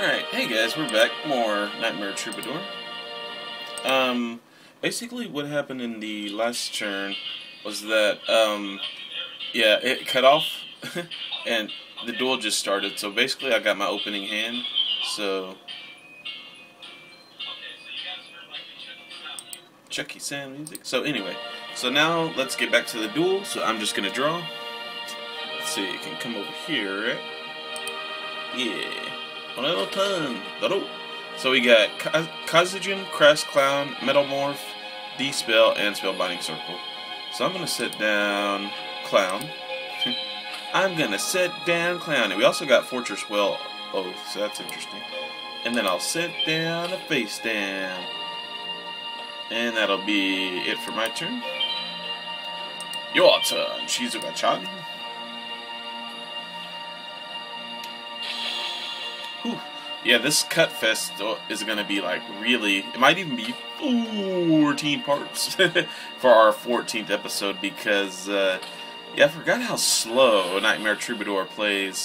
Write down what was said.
Alright, hey guys, we're back. More Nightmare Troubadour. Um, basically what happened in the last turn was that, um, yeah, it cut off, and the duel just started, so basically I got my opening hand, so... Chucky Sound music. So anyway, so now let's get back to the duel, so I'm just gonna draw. Let's see, it can come over here, right? Yeah. On a little ton. Little. So we got Kazejin, Crass Clown, Metamorph, De-Spell, and Spellbinding Circle. So I'm going to set down Clown. I'm going to set down Clown. And we also got Fortress Whale's Oath, so that's interesting. And then I'll set down a face down. And that'll be it for my turn. Your turn, Shizuka-chan. Whew. Yeah, this cut fest is going to be like really. It might even be 14 parts for our 14th episode because, uh, yeah, I forgot how slow Nightmare Troubadour plays.